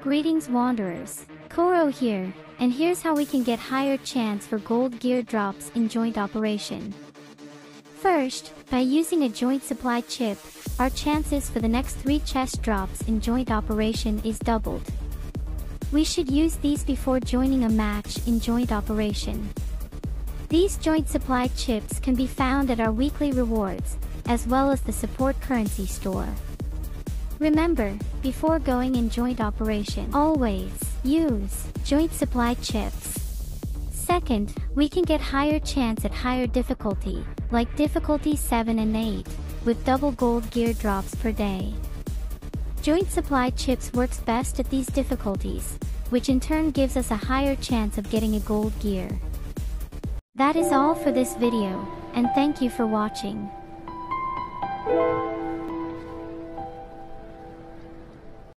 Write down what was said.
Greetings Wanderers, Koro here, and here's how we can get higher chance for gold gear drops in joint operation. First, by using a joint supply chip, our chances for the next 3 chest drops in joint operation is doubled. We should use these before joining a match in joint operation. These joint supply chips can be found at our weekly rewards, as well as the support currency store. Remember, before going in joint operation, always use joint supply chips. Second, we can get higher chance at higher difficulty, like difficulty 7 and 8, with double gold gear drops per day. Joint supply chips works best at these difficulties, which in turn gives us a higher chance of getting a gold gear. That is all for this video, and thank you for watching.